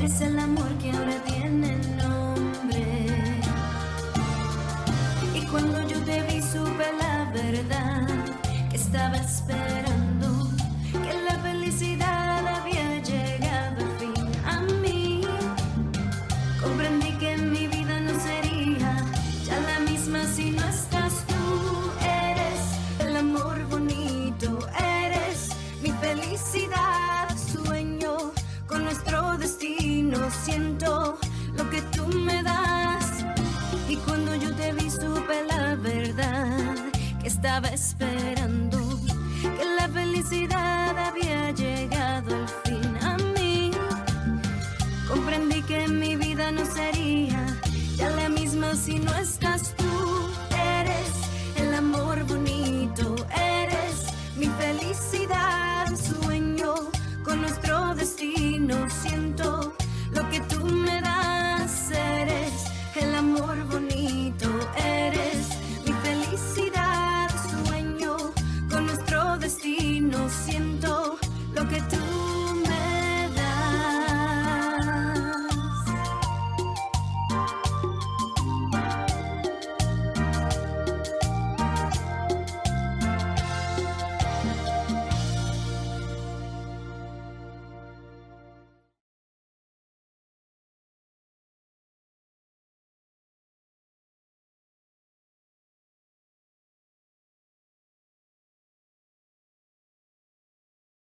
eres el amor que ahora tiene nombre. Y cuando yo te vi supe la verdad que estaba esperando, que la felicidad había llegado al fin a mí. Comprendí que mi vida no sería ya la misma si no estás tú. Eres el amor bonito, eres mi felicidad, sueño con nuestro destino. Estaba esperando, que la felicidad había llegado al fin a mí. Comprendí que mi vida no sería ya la misma si no estás tú. Eres el amor bonito, eres mi felicidad, sueño con nuestro destino. si no siento lo que tú